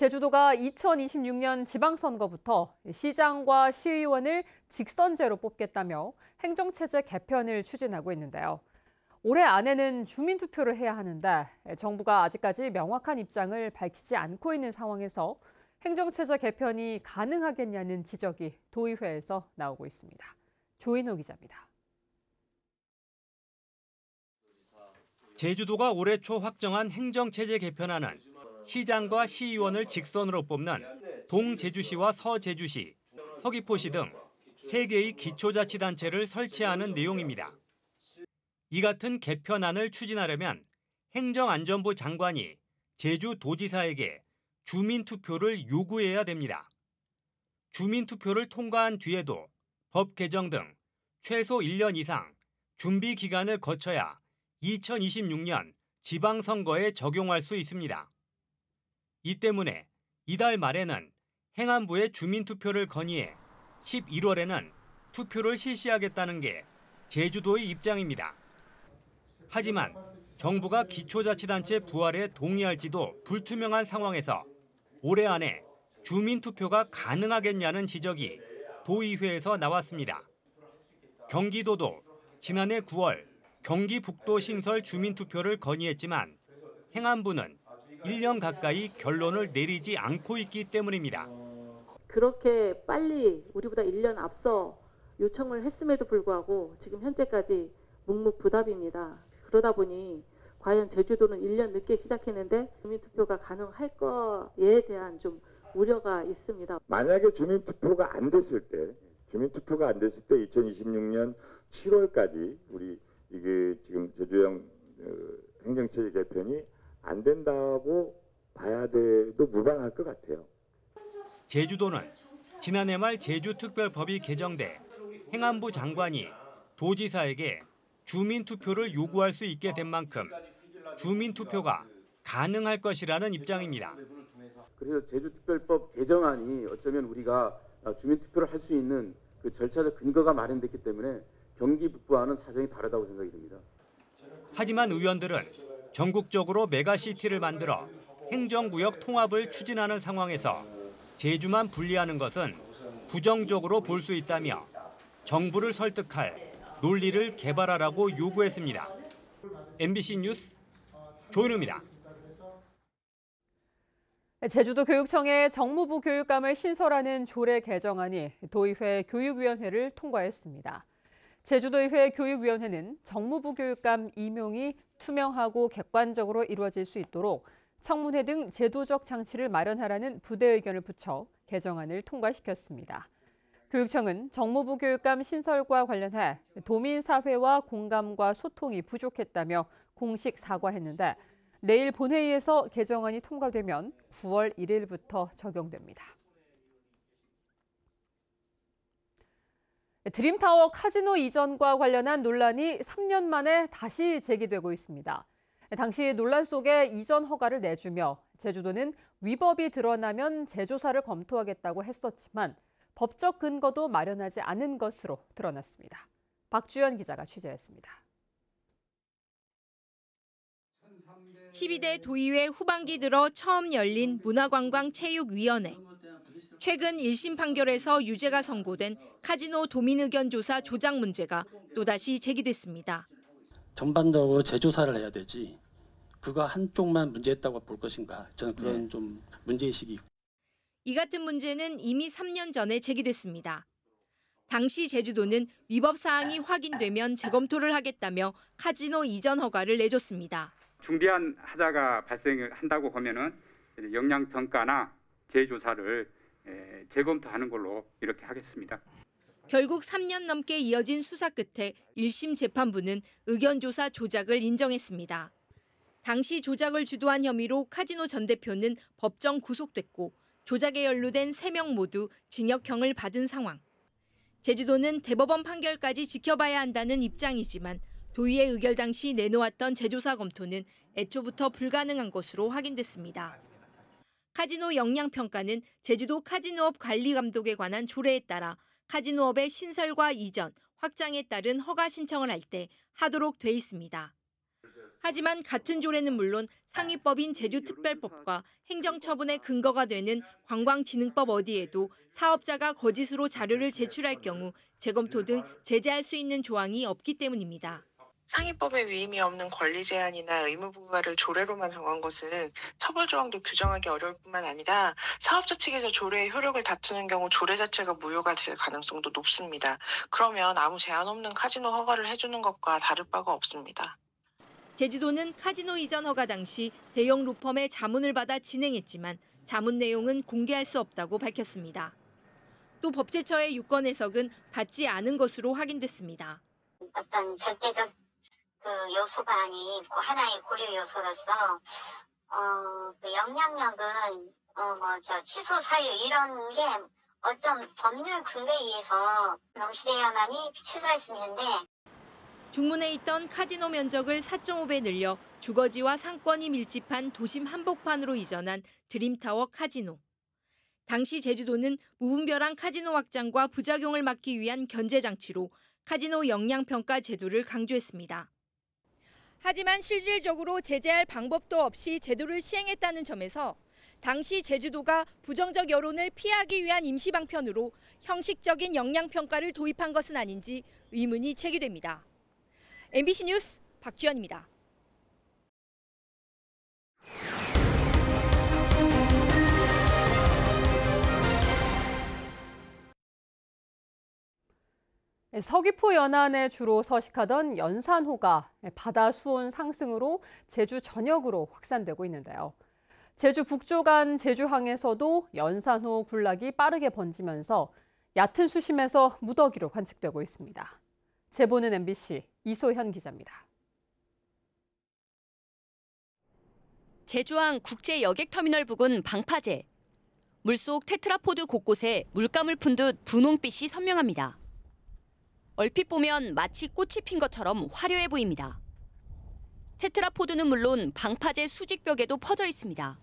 제주도가 2026년 지방선거부터 시장과 시의원을 직선제로 뽑겠다며 행정체제 개편을 추진하고 있는데요. 올해 안에는 주민투표를 해야 하는데 정부가 아직까지 명확한 입장을 밝히지 않고 있는 상황에서 행정체제 개편이 가능하겠냐는 지적이 도의회에서 나오고 있습니다. 조인호 기자입니다. 제주도가 올해 초 확정한 행정체제 개편안은 시장과 시의원을 직선으로 뽑는 동제주시와 서제주시, 서귀포시 등 3개의 기초자치단체를 설치하는 내용입니다. 이 같은 개편안을 추진하려면 행정안전부 장관이 제주도지사에게 주민투표를 요구해야 됩니다. 주민투표를 통과한 뒤에도 법 개정 등 최소 1년 이상 준비 기간을 거쳐야 2026년 지방선거에 적용할 수 있습니다. 이 때문에 이달 말에는 행안부에 주민투표를 건의해 11월에는 투표를 실시하겠다는 게 제주도의 입장입니다. 하지만 정부가 기초자치단체 부활에 동의할지도 불투명한 상황에서 올해 안에 주민투표가 가능하겠냐는 지적이 도의회에서 나왔습니다. 경기도도 지난해 9월 경기 북도 신설 주민투표를 건의했지만 행안부는 1년 가까이 결론을 내리지 않고 있기 때문입니다. 그렇게 빨리 우리보다 1년 앞서 요청을 했음에도 불구하고 지금 현재까지 묵묵부답입니다. 그러다 보니 과연 제주도는 1년 늦게 시작했는데 주민투표가 가능할 거에 대한 좀 우려가 있습니다. 만약에 주민투표가 안 됐을 때, 주민투표가 안 됐을 때 2026년 7월까지 우리 이게 지금 제주형 어, 행정체제 개편이 안 된다고 봐야 돼도 무방할 것 같아요. 제주도는 지난해 말 제주특별법이 개정돼 행안부 장관이 도지사에게 주민투표를 요구할 수 있게 된 만큼 주민투표가 가능할 것이라는 입장입니다. 그래서 제주특별법 개정안이 어쩌면 우리가 주민투표를 할 수 있는 그 절차적 근거가 마련됐기 때문에 경기 북부와는 사정이 다르다고 생각이 듭니다. 하지만 의원들은 전국적으로 메가시티를 만들어 행정구역 통합을 추진하는 상황에서 제주만 분리하는 것은 부정적으로 볼 수 있다며 정부를 설득할 논리를 개발하라고 요구했습니다. MBC 뉴스 조인우입니다. 제주도 교육청의 정무부 교육감을 신설하는 조례 개정안이 도의회 교육위원회를 통과했습니다. 제주도의회 교육위원회는 정무부 교육감 임용이 투명하고 객관적으로 이루어질 수 있도록 청문회 등 제도적 장치를 마련하라는 부대 의견을 붙여 개정안을 통과시켰습니다. 교육청은 정무부 교육감 신설과 관련해 도민사회와 공감과 소통이 부족했다며 공식 사과했는데 내일 본회의에서 개정안이 통과되면 9월 1일부터 적용됩니다. 드림타워 카지노 이전과 관련한 논란이 3년 만에 다시 제기되고 있습니다. 당시 논란 속에 이전 허가를 내주며 제주도는 위법이 드러나면 재조사를 검토하겠다고 했었지만 법적 근거도 마련하지 않은 것으로 드러났습니다. 박주연 기자가 취재했습니다. 12대 도의회 후반기 들어 처음 열린 문화관광체육위원회. 최근 1심 판결에서 유죄가 선고된 카지노 도민 의견 조사 조작 문제가 또다시 제기됐습니다. 전반적으로 재조사를 해야 되지 그거 한쪽만 문제했다고 볼 것인가 저는 그런 네. 좀 문제의식이 있고. 이 같은 문제는 이미 3년 전에 제기됐습니다. 당시 제주도는 위법 사항이 확인되면 재검토를 하겠다며 카지노 이전 허가를 내줬습니다. 중대한 하자가 발생한다고 하면은 영양 평가나 재조사를 재검토하는 걸로 이렇게 하겠습니다. 결국 3년 넘게 이어진 수사 끝에 1심 재판부는 의견조사 조작을 인정했습니다. 당시 조작을 주도한 혐의로 카지노 전 대표는 법정 구속됐고 조작에 연루된 3명 모두 징역형을 받은 상황. 제주도는 대법원 판결까지 지켜봐야 한다는 입장이지만 도의회 의결 당시 내놓았던 재조사 검토는 애초부터 불가능한 것으로 확인됐습니다. 카지노 역량평가는 제주도 카지노업 관리 감독에 관한 조례에 따라 카지노업의 신설과 이전, 확장에 따른 허가 신청을 할 때 하도록 돼 있습니다. 하지만 같은 조례는 물론 상위법인 제주특별법과 행정처분의 근거가 되는 관광진흥법 어디에도 사업자가 거짓으로 자료를 제출할 경우 재검토 등 제재할 수 있는 조항이 없기 때문입니다. 상위법에 위임이 없는 권리 제한이나 의무 부과를 조례로만 정한 것은 처벌 조항도 규정하기 어려울 뿐만 아니라 사업자 측에서 조례의 효력을 다투는 경우 조례 자체가 무효가 될 가능성도 높습니다. 그러면 아무 제한 없는 카지노 허가를 해주는 것과 다를 바가 없습니다. 제주도는 카지노 이전 허가 당시 대형 로펌의 자문을 받아 진행했지만 자문 내용은 공개할 수 없다고 밝혔습니다. 또 법제처의 유권 해석은 받지 않은 것으로 확인됐습니다. 어떤 절대적 그 요소가 아니고 하나의 고려 요소로서 어, 그 영향력은 어, 뭐 저 취소 사유 이런 게 어떤 법률 근거에 의해서 명시돼야만이 취소할 수 있는데 중문에 있던 카지노 면적을 4.5배 늘려 주거지와 상권이 밀집한 도심 한복판으로 이전한 드림타워 카지노. 당시 제주도는 무분별한 카지노 확장과 부작용을 막기 위한 견제 장치로 카지노 영향평가 제도를 강조했습니다. 하지만 실질적으로 제재할 방법도 없이 제도를 시행했다는 점에서 당시 제주도가 부정적 여론을 피하기 위한 임시 방편으로 형식적인 영향평가를 도입한 것은 아닌지 의문이 제기됩니다. MBC 뉴스 박주연입니다. 서귀포 연안에 주로 서식하던 연산호가 바다 수온 상승으로 제주 전역으로 확산되고 있는데요. 제주 북쪽안 제주항에서도 연산호 군락이 빠르게 번지면서 얕은 수심에서 무더기로 관측되고 있습니다. 제보는 MBC 이소현 기자입니다. 제주항 국제 여객터미널 부근 방파제. 물속 테트라포드 곳곳에 물감을 푼 듯 분홍빛이 선명합니다. 얼핏 보면 마치 꽃이 핀 것처럼 화려해 보입니다. 테트라포드는 물론 방파제 수직벽에도 퍼져 있습니다.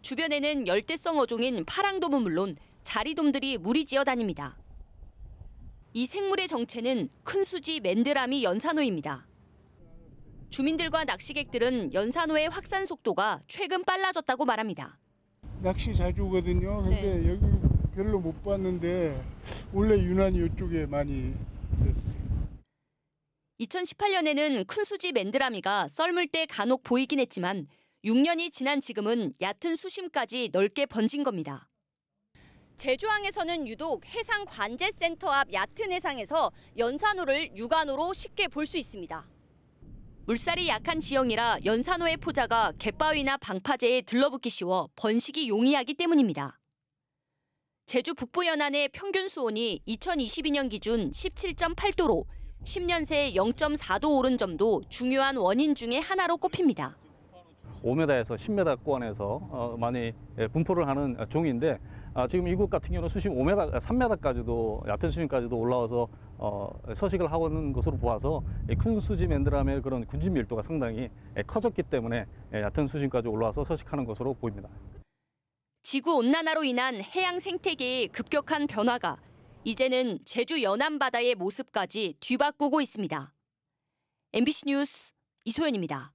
주변에는 열대성 어종인 파랑돔은 물론 자리돔들이 무리지어 다닙니다. 이 생물의 정체는 큰 수지 맨드라미 연산호입니다. 주민들과 낚시객들은 연산호의 확산 속도가 최근 빨라졌다고 말합니다. 낚시 자주 오거든요. 근데 여기 별로 못 봤는데 원래 유난히 이쪽에 많이 있었어요. 2018년에는 큰 수지 맨드라미가 썰물 때 간혹 보이긴 했지만 6년이 지난 지금은 얕은 수심까지 넓게 번진 겁니다. 제주항에서는 유독 해상 관제 센터 앞 얕은 해상에서 연산호를 육안으로 쉽게 볼 수 있습니다. 물살이 약한 지형이라 연산호의 포자가 갯바위나 방파제에 들러붙기 쉬워 번식이 용이하기 때문입니다. 제주 북부 연안의 평균 수온이 2022년 기준 17.8도로 10년 새 0.4도 오른 점도 중요한 원인 중의 하나로 꼽힙니다. 5m에서 10m 구간에서 어, 많이 예, 분포를 하는 종인데 아, 지금 이곳 같은 경우는 수심 5m, 3m까지도 얕은 수심까지도 올라와서 어, 서식을 하고 있는 것으로 보아서 이큰 수지 맨드람의 그런 군집 밀도가 상당히 예, 커졌기 때문에 예, 얕은 수심까지 올라와서 서식하는 것으로 보입니다. 지구 온난화로 인한 해양 생태계의 급격한 변화가 이제는 제주 연안 바다의 모습까지 뒤바꾸고 있습니다. MBC 뉴스 이소연입니다.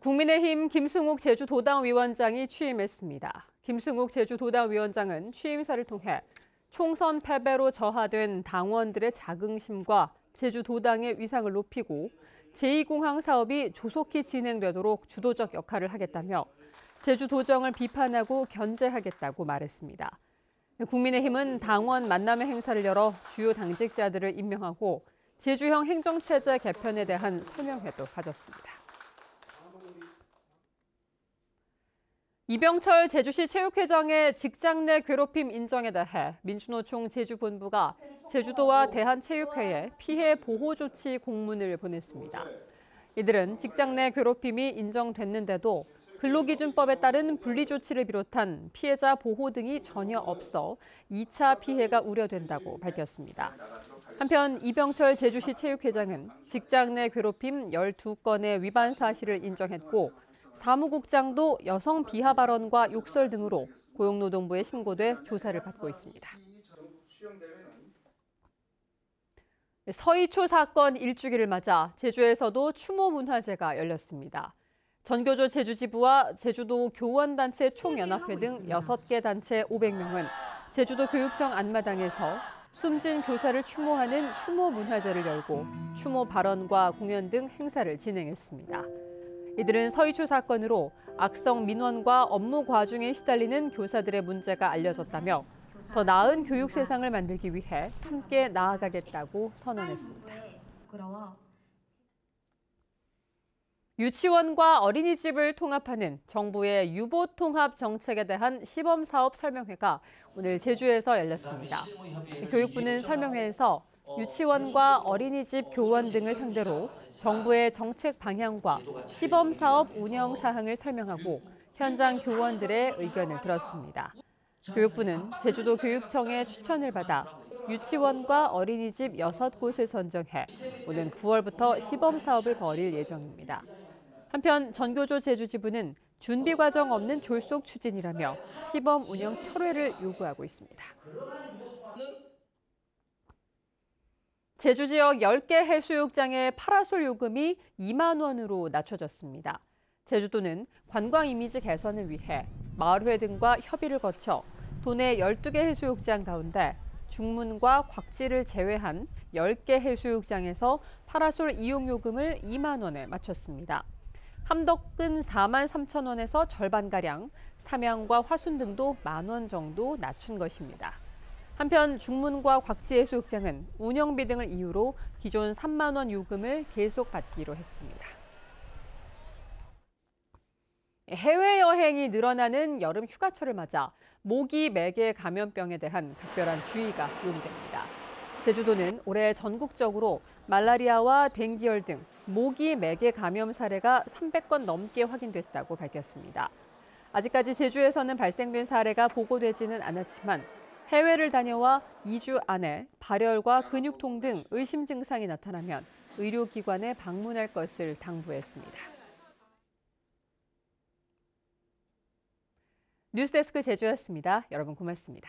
국민의힘 김승욱 제주도당 위원장이 취임했습니다. 김승욱 제주도당 위원장은 취임사를 통해 총선 패배로 저하된 당원들의 자긍심과 제주도당의 위상을 높이고 제2공항 사업이 조속히 진행되도록 주도적 역할을 하겠다며 제주 도정을 비판하고 견제하겠다고 말했습니다. 국민의힘은 당원 만남의 행사를 열어 주요 당직자들을 임명하고 제주형 행정체제 개편에 대한 설명회도 가졌습니다. 이병철 제주시 체육회장의 직장 내 괴롭힘 인정에 대해 민주노총 제주본부가 제주도와 대한체육회에 피해 보호 조치 공문을 보냈습니다. 이들은 직장 내 괴롭힘이 인정됐는데도 근로기준법에 따른 분리 조치를 비롯한 피해자 보호 등이 전혀 없어 2차 피해가 우려된다고 밝혔습니다. 한편 이병철 제주시 체육회장은 직장 내 괴롭힘 12건의 위반 사실을 인정했고 사무국장도 여성 비하 발언과 욕설 등으로 고용노동부에 신고돼 조사를 받고 있습니다. 서희초 사건 일주기를 맞아 제주에서도 추모 문화제가 열렸습니다. 전교조 제주지부와 제주도 교원단체 총연합회 등 6개 단체 500명은 제주도 교육청 안마당에서 숨진 교사를 추모하는 추모 문화제를 열고 추모 발언과 공연 등 행사를 진행했습니다. 이들은 서희초 사건으로 악성 민원과 업무 과중에 시달리는 교사들의 문제가 알려졌다며 더 나은 교육 세상을 만들기 위해 함께 나아가겠다고 선언했습니다. 유치원과 어린이집을 통합하는 정부의 유보 통합 정책에 대한 시범 사업 설명회가 오늘 제주에서 열렸습니다. 교육부는 설명회에서 유치원과 어린이집 교원 등을 상대로 정부의 정책 방향과 시범 사업 운영 사항을 설명하고 현장 교원들의 의견을 들었습니다. 교육부는 제주도 교육청의 추천을 받아 유치원과 어린이집 6곳을 선정해 오는 9월부터 시범 사업을 벌일 예정입니다. 한편 전교조 제주지부는 준비 과정 없는 졸속 추진이라며 시범 운영 철회를 요구하고 있습니다. 제주 지역 10개 해수욕장의 파라솔 요금이 2만 원으로 낮춰졌습니다. 제주도는 관광 이미지 개선을 위해 마을회 등과 협의를 거쳐 도내 12개 해수욕장 가운데 중문과 곽지를 제외한 10개 해수욕장에서 파라솔 이용 요금을 2만 원에 맞췄습니다. 함덕은 4만 3천 원에서 절반가량, 삼양과 화순 등도 만 원 정도 낮춘 것입니다. 한편 중문과 곽지 해수욕장은 운영비 등을 이유로 기존 3만 원 요금을 계속 받기로 했습니다. 해외여행이 늘어나는 여름 휴가철을 맞아 모기 매개 감염병에 대한 각별한 주의가 요구됩니다. 제주도는 올해 전국적으로 말라리아와 댕기열 등 모기 매개 감염 사례가 300건 넘게 확인됐다고 밝혔습니다. 아직까지 제주에서는 발생된 사례가 보고되지는 않았지만 해외를 다녀와 2주 안에 발열과 근육통 등 의심 증상이 나타나면 의료기관에 방문할 것을 당부했습니다. 뉴스데스크 제주였습니다. 여러분 고맙습니다.